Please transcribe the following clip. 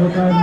होता है